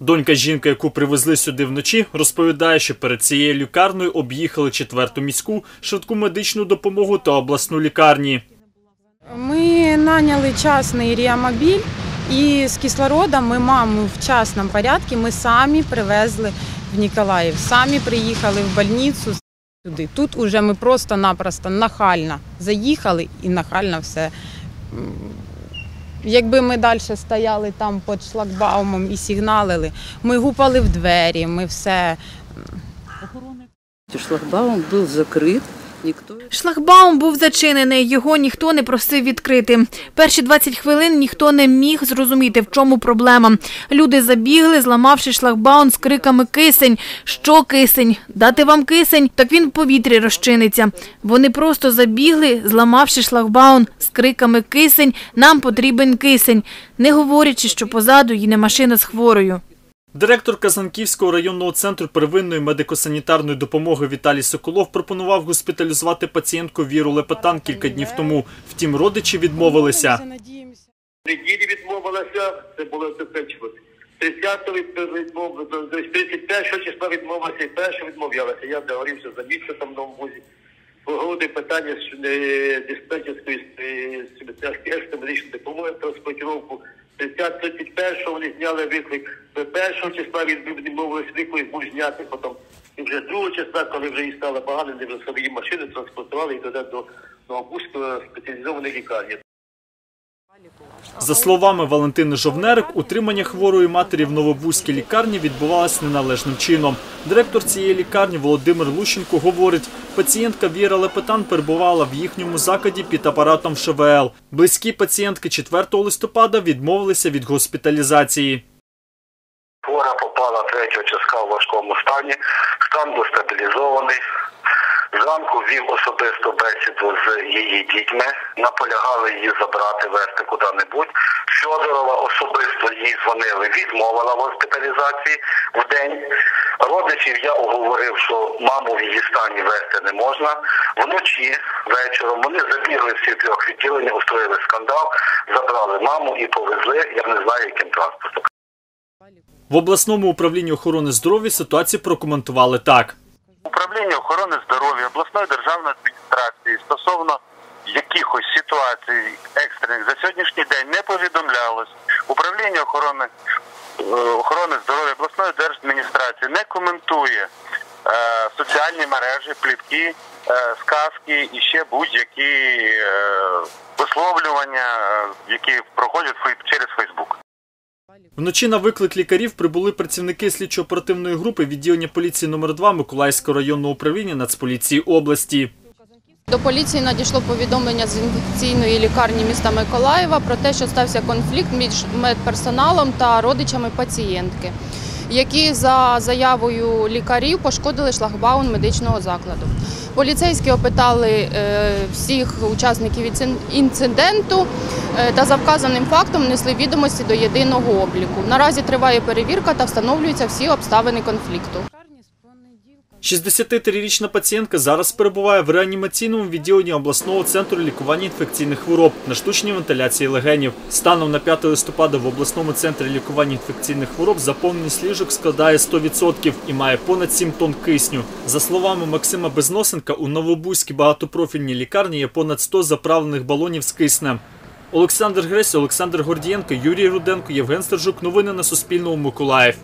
Донька жінки, яку привезли сюди вночі, розповідає, що перед цією лікарнею об'їхали четверту міську, швидку медичну допомогу та обласну лікарні. Ми наняли частний реамобіль і з кислородом ми маму в частному порядку ми самі привезли в Ніколаїв. Самі приїхали в больницю сюди. Тут уже ми просто-напросто нахально заїхали і нахально все. Якби ми далі стояли там під шлагбаумом і сигналили, ми гупали в двері, ми все. Шлагбаум був закрыт, никто... Шлагбаум був зачинений, його ніхто не просив відкрити. Перші 20 хвилин ніхто не міг зрозуміти, в чому проблема. Люди забігли, зламавши шлагбаум з криками «Кисень! Що кисень? Дати вам кисень? Так він в повітрі розчиниться». Вони просто забігли, зламавши шлагбаум з криками «Кисень! Нам потрібен кисень!», не говорячи, що позаду їде машина з хворою. Директор Казанківського районного центру первинної медико-санітарної допомоги Віталій Соколов пропонував госпіталізувати пацієнтку Віру Лепетан кілька днів тому. Втім, родичі відмовилися. неділі відмовилася, це було забезпечено. 30-го відмовилася, 31 числа відмовилася і перше відмовлялася. Я договорився за місяцем в новому вузі. Погоди питання з е, диспетчерської е, медичної допомоги, транспортировку. 30-31 вони зняли виклик. До першого числа від- відмовились виклик, був зняти потім. І вже 2 числа, коли вже їй стало погано, вони вже свої машини транспортували і туди до Новобузької спеціалізованої лікарні. За словами Валентини Жовнерик, утримання хворої матері в Новобузькій лікарні відбувалось неналежним чином. Директор цієї лікарні Володимир Лущенко говорить, пацієнтка Віра Лепетан перебувала в їхньому закладі під апаратом ШВЛ. Близькі пацієнтки 4 листопада відмовилися від госпіталізації. Хвора попала 3 числа в важкому стані, стан був стабілізований. Зранку вів особисту бесіду з її дітьми, наполягали її забрати, вести куди-небудь. Фьодорова особисто їй дзвонили, відмовила в госпіталізації в день. Родичів я оговорив, що маму в її стані вести не можна. Вночі вечором вони забігли всі трьох відділень, устроїли скандал, забрали маму і повезли, я не знаю, яким транспортом. В обласному управлінні охорони здоров'я ситуацію прокоментували так. Управління охорони здоров'я обласної державної адміністрації стосовно якихось ситуацій екстрених за сьогоднішній день не повідомлялось. Управління охорони е, охорони здоров'я обласної держадміністрації не коментує е, соціальні мережі, плітки, е, сказки і ще будь-які е, висловлювання, е, які проходять через Фейсбук. Вночі на виклик лікарів прибули працівники слідчо-оперативної групи відділення поліції номер 2 Миколаївського районного управління Нацполіції області. До поліції надійшло повідомлення з інфекційної лікарні міста Миколаєва про те, що стався конфлікт між медперсоналом та родичами пацієнтки, які за заявою лікарів пошкодили шлагбаун медичного закладу. Поліцейські опитали е, всіх учасників інциденту е, та за вказаним фактом внесли відомості до єдиного обліку. Наразі триває перевірка та встановлюються всі обставини конфлікту. 63-річна пацієнтка зараз перебуває в реанімаційному відділенні обласного центру лікування інфекційних хвороб на штучній вентиляції легенів. Станом на 5 листопада в обласному центрі лікування інфекційних хвороб заповненість ліжок складає 100% і має понад 7 тонн кисню. За словами Максима Безносенка, у Новобузькій багатопрофільній лікарні є понад 100 заправлених балонів з киснем. Олександр Гресь, Олександр Гордієнко, Юрій Руденко, Євген Стержук. Новини на Суспільному. Миколаїв.